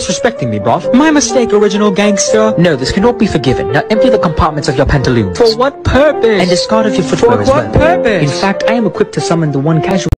disrespecting me, bruv. My mistake, original gangster. No, this cannot be forgiven. Now empty the compartments of your pantaloons. For what purpose? And discard of your For footwear as what well. purpose? In fact, I am equipped to summon the one casual